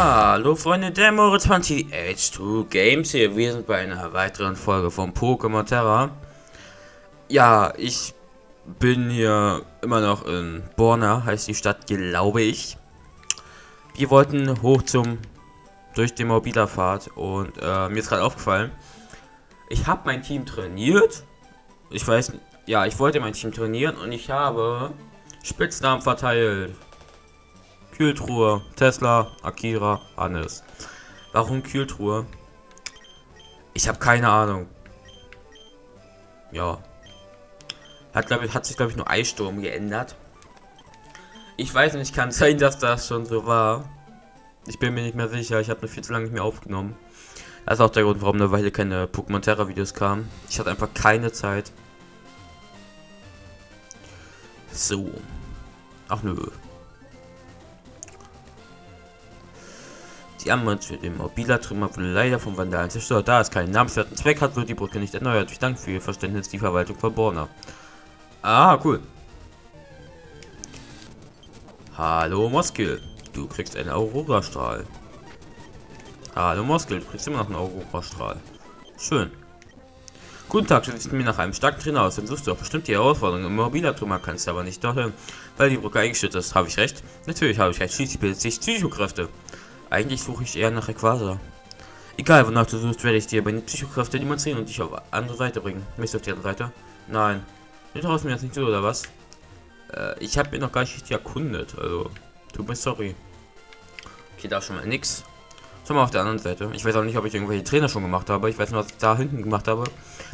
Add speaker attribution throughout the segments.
Speaker 1: Hallo Freunde der Moritz 20 H2 Games hier. Wir sind bei einer weiteren Folge von Pokémon Terra. Ja, ich bin hier immer noch in Borna, heißt die Stadt, glaube ich. Wir wollten hoch zum durch die Mobilerfahrt und äh, mir ist gerade aufgefallen, ich habe mein Team trainiert. Ich weiß, ja, ich wollte mein Team trainieren und ich habe Spitznamen verteilt. Kühltruhe, Tesla, Akira, Hannes. Warum Kühltruhe? Ich habe keine Ahnung. Ja. Hat, glaube ich, hat sich, glaube ich, nur Eissturm geändert. Ich weiß nicht, kann sein, dass das schon so war. Ich bin mir nicht mehr sicher. Ich habe nur viel zu lange nicht mehr aufgenommen. Das ist auch der Grund, warum eine Weile keine Pokémon Terra Videos kamen. Ich hatte einfach keine Zeit. So. Ach nö. Die für den Mobilertrümmer wurde leider vom Vandalen zerstört. Da es keinen namenswerten Zweck hat, wird die Brücke nicht erneuert. Ich danke für Ihr Verständnis, die Verwaltung von Borna. Ah, cool. Hallo Moskil, du kriegst einen Aurora-Strahl. Hallo Moskil, du kriegst immer noch einen Aurora-Strahl. Schön. Guten Tag, du siehst mir nach einem starken Trainer aus, dann suchst du auch bestimmt die Herausforderung im Mobilertrümmer, kannst du aber nicht dorthin, weil die Brücke eingestürzt ist. Habe ich recht? Natürlich habe ich recht, schließlich bildet sich Psychokräfte. Eigentlich suche ich eher nach Equator. Egal, wonach du suchst, werde ich dir meine Psychokräfte demonstrieren und dich auf andere Seite bringen. Du auf die andere Seite? Nein. Du traust mir jetzt nicht zu, oder was? Äh, ich habe mir noch gar nicht erkundet, also... Tut mir sorry. Okay, da schon mal nix. Schau mal auf der anderen Seite. Ich weiß auch nicht, ob ich irgendwelche Trainer schon gemacht habe. Ich weiß nur, was ich da hinten gemacht habe.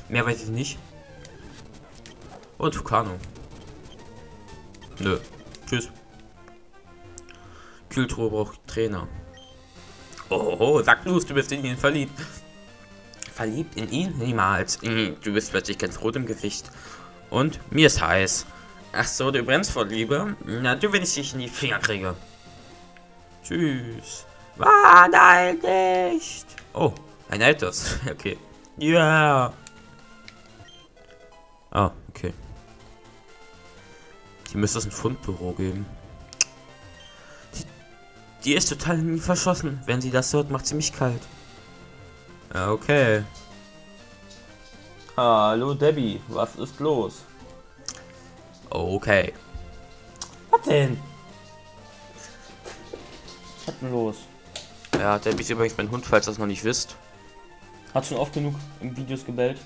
Speaker 1: Mehr weiß ich nicht. Und Tucano. Nö. Tschüss. Kühltruhe braucht Trainer. Oh, sag los, du bist in ihn verliebt. Verliebt in ihn? Niemals. Hm, du bist plötzlich ganz rot im Gesicht. Und mir ist heiß. Ach so, du brennst vor Liebe? Na, du, wenn ich dich in die Finger kriege. Tschüss. War nein, nicht. Oh, ein altes. Okay. Ja. Yeah. Ah, okay. Hier müsste es ein Fundbüro geben. Die ist total nie verschossen. Wenn sie das hört, macht sie mich kalt. Ja, okay.
Speaker 2: Hallo Debbie, was ist los?
Speaker 1: Okay.
Speaker 2: Was denn? Was denn los?
Speaker 1: Ja, Debbie ist übrigens mein Hund, falls ihr das noch nicht wisst.
Speaker 2: Hat schon oft genug im Videos gebellt.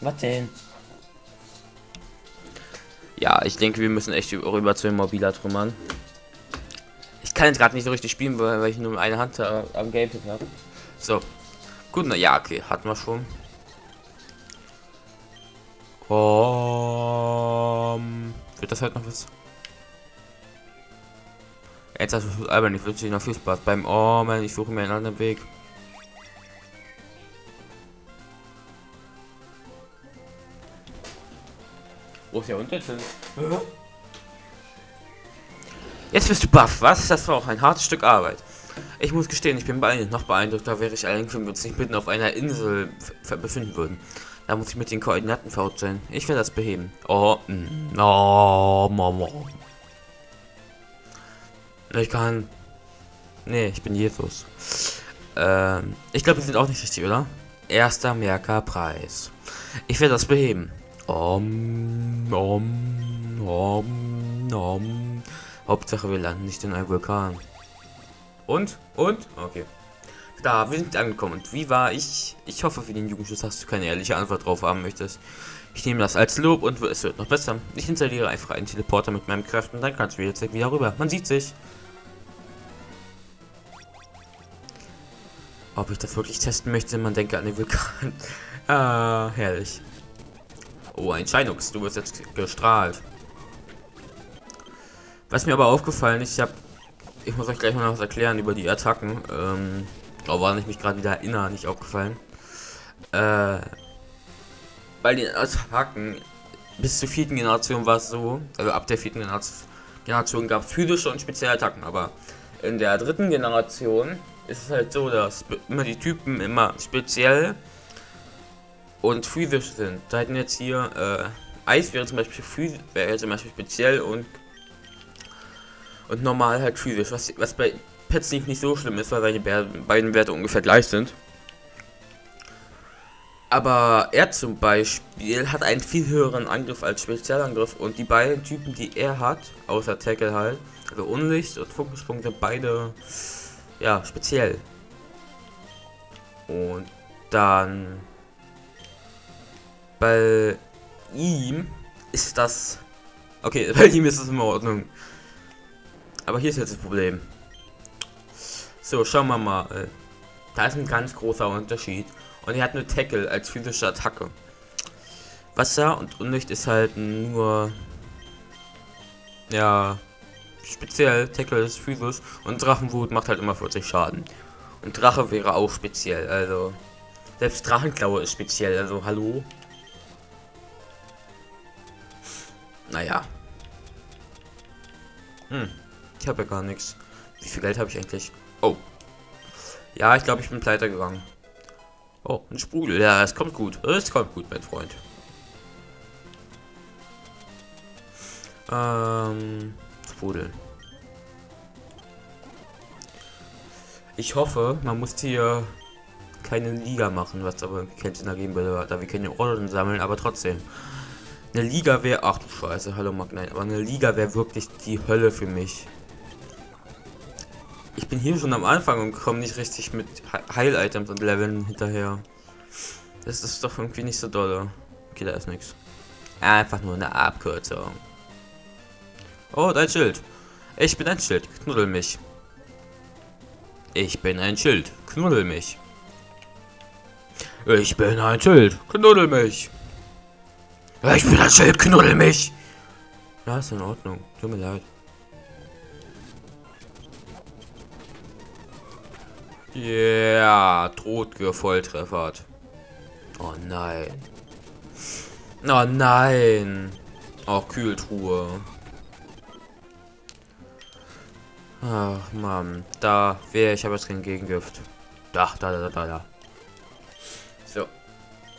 Speaker 2: Was denn?
Speaker 1: Ja, ich denke, wir müssen echt rüber zu den Mobiler trümmern kann jetzt gerade nicht so richtig spielen, weil ich nur eine Hand äh, am Gamepad habe. So. Gut, na ja, okay, hatten wir schon. Um, wird das halt noch was? Jetzt hast du aber nicht wirklich noch viel Spaß beim Oh ich suche mir einen anderen Weg. Wo ist der Unterschied? Jetzt bist du baff, was? Das war auch ein hartes Stück Arbeit. Ich muss gestehen, ich bin beeindruckt, noch beeindruckter wäre ich allerdings, wenn wir uns nicht mitten auf einer Insel befinden würden. Da muss ich mit den Koordinaten verhaut sein. Ich werde das beheben. Oh, mm, oh, Mama. Ich kann... Nee, ich bin Jesus. Ähm, ich glaube, wir sind auch nicht richtig, oder? Erster Merkerpreis. Ich werde das beheben. Om, om, om, om. Hauptsache, wir landen nicht in einem Vulkan. Und? Und? Okay. Da, wir sind angekommen. Und wie war ich? Ich hoffe, für den Jugendschutz hast du keine ehrliche Antwort drauf haben möchtest. Ich nehme das als Lob und es wird noch besser. Ich installiere einfach einen Teleporter mit meinem Kräften, dann kannst du jetzt wieder rüber. Man sieht sich. Ob ich das wirklich testen möchte, man denke an den Vulkan. ah, herrlich. Oh, ein Scheinux, du wirst jetzt gestrahlt. Was mir aber aufgefallen ist, ich habe, ich muss euch gleich mal was erklären über die Attacken. Ähm, aber ich mich gerade wieder erinnere, nicht aufgefallen. Äh, bei den Attacken bis zur vierten Generation war es so, also ab der vierten Generation gab es physische und spezielle Attacken, aber in der dritten Generation ist es halt so, dass immer die Typen immer speziell und physisch sind. Da hätten jetzt hier äh, Eis wäre zum Beispiel, wäre zum Beispiel speziell und Und normal halt physisch, was, was bei Pets nicht, so schlimm ist, weil seine beiden Werte ungefähr gleich sind. Aber er zum Beispiel hat einen viel höheren Angriff als Spezialangriff und die beiden Typen, die er hat, außer Tackle halt, also Unlicht und Fokuspunkt sind beide, ja, speziell. Und dann bei ihm ist das, okay, bei ihm ist es in Ordnung. Aber hier ist jetzt das Problem. So, schauen wir mal. Äh, da ist ein ganz großer Unterschied. Und er hat nur Tackle als physische Attacke. Wasser und Unlicht ist halt nur... Ja... Speziell, Tackle ist physisch und Drachenwut macht halt immer 40 Schaden. Und Drache wäre auch speziell, also... Selbst Drachenklaue ist speziell, also hallo? Naja. Hm. Ich habe ja gar nichts. Wie viel Geld habe ich eigentlich? Oh. Ja, ich glaube, ich bin pleite gegangen. Oh, ein Sprudel. Ja, es kommt gut. Es kommt gut, mein Freund. Ähm, Sprudel. Ich hoffe, man muss hier keine Liga machen, was aber keinen Sinn ergeben würde, da wir keine Orden sammeln, aber trotzdem. Eine Liga wäre, ach du Scheiße, hallo Magnite, aber eine Liga wäre wirklich die Hölle für mich. Ich bin hier schon am Anfang und komme nicht richtig mit Heil-Items und Leveln hinterher. Das ist doch irgendwie nicht so dolle. Okay, da ist nichts. Einfach nur eine Abkürzung. Oh, dein Schild. Ich bin ein Schild. Knuddel mich. Ich bin ein Schild. Knuddel mich. Ich bin ein Schild. Knuddel mich. Ich bin ein Schild. Knuddel mich. Ja, ist in Ordnung. Tut mir leid. Ja, yeah, Totgevolltreffert. Oh nein. Oh nein. Auch oh, Kühltruhe. Ach Mann, da wäre ich aber jetzt kein Gegengift. Da, da, da, da, da. So.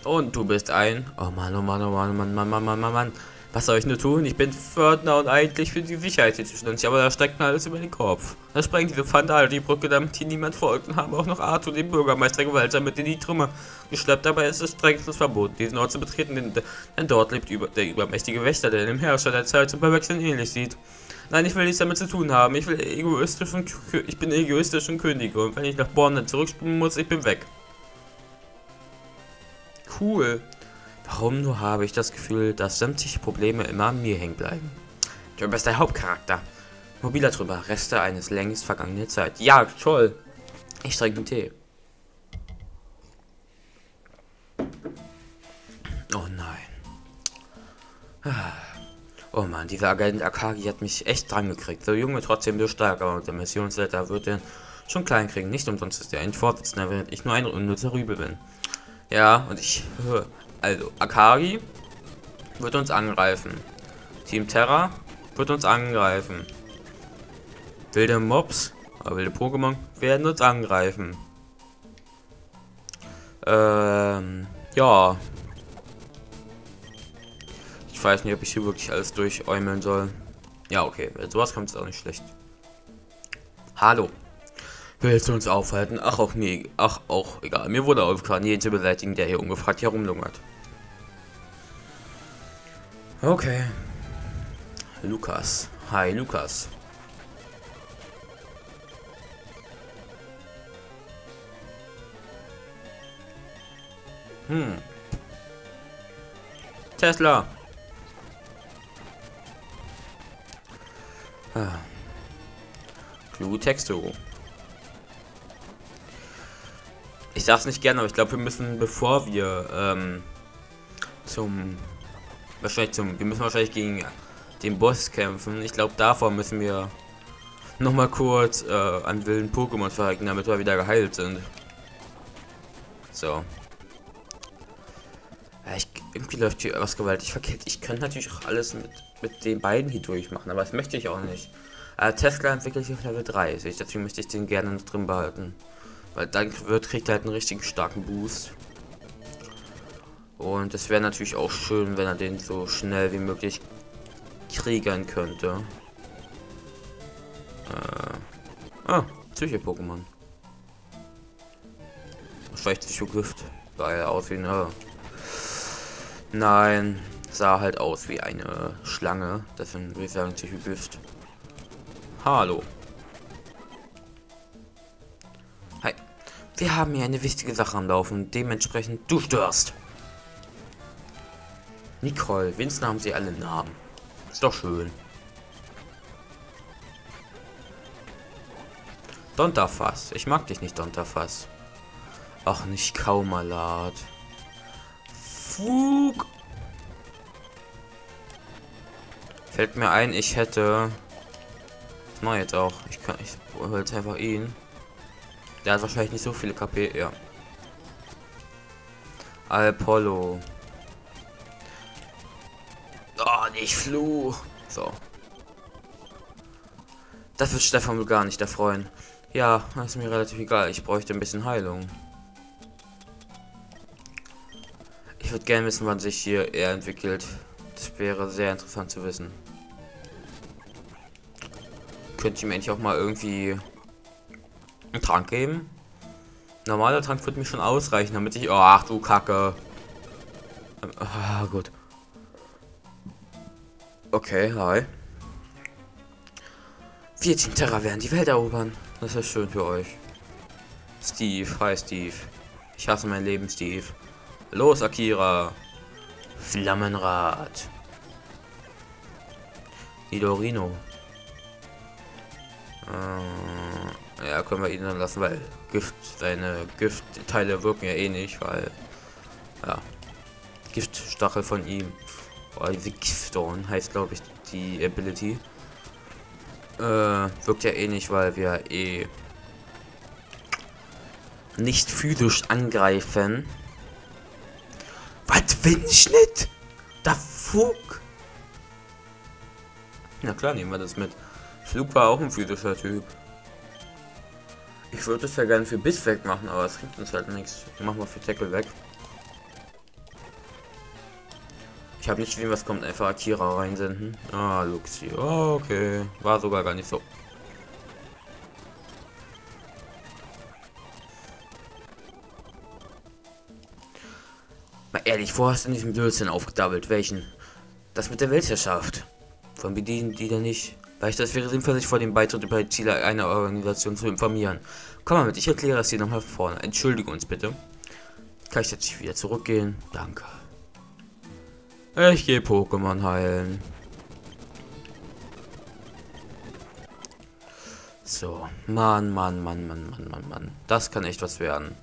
Speaker 1: Und du bist ein. Oh Mann, oh Mann, oh Mann, oh Mann, Mann, Mann, Mann, Mann, Mann. Was soll ich nur tun? Ich bin Fördner und eigentlich für die Sicherheit hier zuständig, aber da steckt mir alles über den Kopf. Da sprengt diese Fandale die Brücke, damit hier niemand folgt und haben auch noch Arthur, den Bürgermeister, gewaltsam mit in die Trümmer geschleppt. Dabei ist es strengstens verboten, diesen Ort zu betreten, denn, denn dort lebt über, der übermächtige Wächter, der dem Herrscher der Zeit zum Verwechseln ähnlich sieht. Nein, ich will nichts damit zu tun haben. Ich will egoistisch und ich bin egoistisch und kündige. Und wenn ich nach Born dann zurückspringen muss, ich bin weg. Cool. Warum nur habe ich das Gefühl, dass sämtliche Probleme immer an mir hängen bleiben? Du bist der Hauptcharakter. Mobiler drüber, Reste eines längst vergangenen Zeit. Ja, toll. Ich trinke einen Tee. Oh nein. Oh man, dieser Agent Akagi hat mich echt dran gekriegt. So junge trotzdem so stark, aber der Missionsleiter wird den schon klein kriegen. Nicht umsonst ist er ein Vorsitzender, wenn ich nur ein unnützer Rübe bin. Ja, und ich höre also, Akari wird uns angreifen. Team Terra wird uns angreifen. Wilde Mobs, oder wilde Pokémon werden uns angreifen. Ähm, ja. Ich weiß nicht, ob ich hier wirklich alles durchäumeln soll. Ja, okay. Sowas kommt jetzt auch nicht schlecht. Hallo. Willst du uns aufhalten? Ach, auch nee. Ach, auch egal. Mir wurde aufgefallen, jeden zu beseitigen, der hier ungefragt herumlungert. Okay. Lukas. Hi, Lukas. Hm. Tesla. Ah. Kluge Texte. Ich sag's nicht gerne, aber ich glaube, wir müssen, bevor wir ähm, zum wahrscheinlich zum, wir müssen wahrscheinlich gegen den Boss kämpfen. Ich glaube, davor müssen wir noch mal kurz äh, an wilden Pokémon verhalten, damit wir wieder geheilt sind. So. Ja, ich, irgendwie läuft hier was gewaltig verkehrt. Ich könnte natürlich auch alles mit, mit den beiden hier durchmachen, aber das möchte ich auch nicht. Äh, Tesla entwickelt sich auf Level 3, deswegen möchte ich den gerne drin behalten. Weil dann wird, kriegt er halt einen richtigen starken Boost. Und es wäre natürlich auch schön, wenn er den so schnell wie möglich kriegern könnte. Äh. Ah, Psyche-Pokémon. Vielleicht Psycho-Gift. Sah ja aus wie. Nein, sah halt aus wie eine Schlange. Deswegen würde ich sagen Psycho-Gift. Hallo. Wir haben hier eine wichtige Sache am Laufen. Dementsprechend, du störst. Nicole, Vincent haben sie alle Namen. Ist doch schön. Donterfass. Ich mag dich nicht, Donterfass. Ach, nicht Kaumalat. Fug. Fällt mir ein, ich hätte... Was mache jetzt auch? Ich kann... Ich jetzt einfach ihn. Der hat wahrscheinlich nicht so viele KP. Ja. Apollo. Oh, nicht Fluch. So. Das wird Stefan wohl gar nicht erfreuen. Ja, das ist mir relativ egal. Ich bräuchte ein bisschen Heilung. Ich würde gerne wissen, wann sich hier er entwickelt. Das wäre sehr interessant zu wissen. Könnte ich mir endlich auch mal irgendwie einen Trank geben? Normaler Trank würde mir schon ausreichen, damit ich... Oh, ach du Kacke. Ah, gut. Okay, hi. 14 Terra werden die Welt erobern. Das ist schön für euch. Steve, hi Steve. Ich hasse mein Leben, Steve. Los, Akira. Flammenrad. Nidorino. Äh, ja, können wir ihn dann lassen, weil Gift, seine Giftteile wirken ja eh nicht, weil ja, Giftstachel von ihm. Oder diese Giftorn heißt, glaube ich, die Ability. Äh, wirkt ja eh nicht, weil wir eh nicht physisch angreifen. Was, Windschnitt? Da Fug? Na klar, nehmen wir das mit. Flug war auch ein physischer Typ. Ich würde es ja gerne für Biss wegmachen, aber es gibt uns halt nichts. Machen wir für Tackle weg. Ich habe nicht gesehen, was kommt. Einfach Akira reinsenden. Ah, Luxi. Oh, okay. War sogar gar nicht so. Mal ehrlich, wo hast du diesen Blödsinn aufgedabbelt? Welchen? Das mit der Weltherrschaft. Von bedienen die da nicht. Vielleicht das wäre sinnvoll, sich vor dem Beitritt über die Ziele einer Organisation zu informieren. Komm mal mit, ich erkläre es dir nochmal vorne. Entschuldige uns bitte. Kann ich jetzt wieder zurückgehen? Danke. Ich gehe Pokémon heilen. So, Mann, Mann, Mann, Mann, Mann, Mann, Mann. Das kann echt was werden.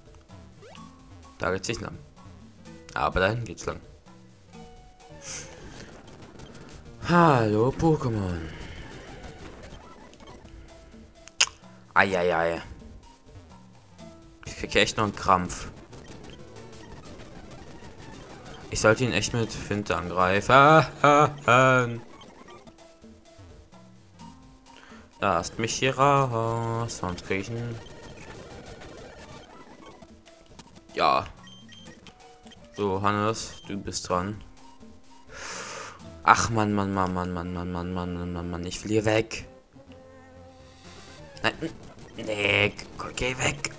Speaker 1: Da geht's nicht lang. Aber dahin geht's lang. Hallo, Pokémon. Eieiei. Ich krieg echt noch einen Krampf. Ich sollte ihn echt mit Finte angreifen. Lasst mich hier raus, sonst kriege ich ihn. Ja. So, Hannes, du bist dran. Ach, Mann, Mann, Mann, Mann, Mann, Mann, Mann, Mann, Mann, Mann, Mann, ich will hier weg. Nein, nee, geh weg.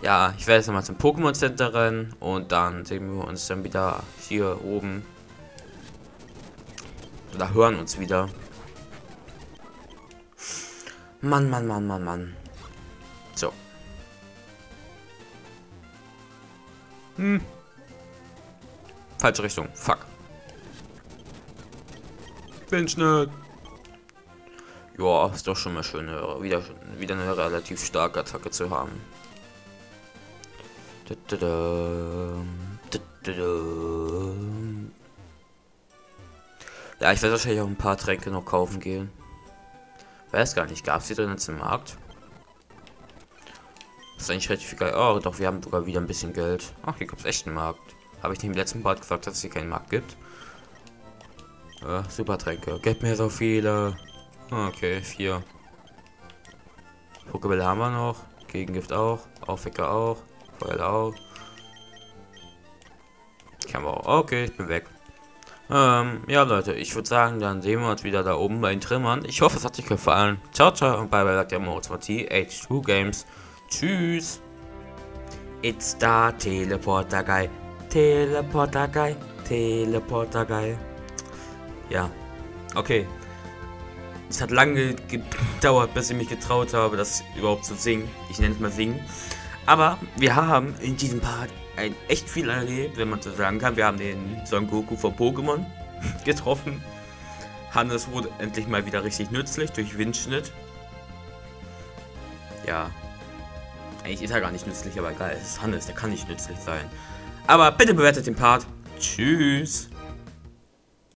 Speaker 1: Ja, ich werde jetzt nochmal zum Pokémon Center rennen und dann sehen wir uns dann wieder hier oben. Oder hören uns wieder. Mann, Mann, Mann, Mann, Mann. So. Hm. Falsche Richtung. Fuck. Bin schnell. Ja, ist doch schon mal schön, wieder, wieder eine relativ starke Attacke zu haben. Ja, ich werde wahrscheinlich auch ein paar Tränke noch kaufen gehen. Weiß gar nicht, gab es die drin jetzt im Markt? Das ist eigentlich relativ geil. Oh, doch, wir haben sogar wieder ein bisschen Geld. Ach, hier gibt es echt einen Markt. Habe ich nicht im letzten Part gefragt, dass es hier keinen Markt gibt? Äh, super Tränke. Gib mir so viele. Okay, vier. Pokéball haben wir noch. Gegengift auch. Aufwecker auch. Feuer auch. Ich habe auch. Okay, ich bin weg. Ähm, ja, Leute, ich würde sagen, dann sehen wir uns wieder da oben bei den Trümmern. Ich hoffe, es hat euch gefallen. Ciao, ciao und bye bye, sagt der Motzmati, H2 Games. Tschüss. It's the Teleporter Guy. Teleporter Guy. Teleporter Guy. Ja. Okay. Es hat lange gedauert, bis ich mich getraut habe, das überhaupt zu singen. Ich nenne es mal singen. Aber wir haben in diesem Part ein echt viel erlebt, wenn man so sagen kann. Wir haben den Son Goku von Pokémon getroffen. Hannes wurde endlich mal wieder richtig nützlich durch Windschnitt. Ja. Eigentlich ist er gar nicht nützlich, aber egal. Es ist Hannes, der kann nicht nützlich sein. Aber bitte bewertet den Part. Tschüss.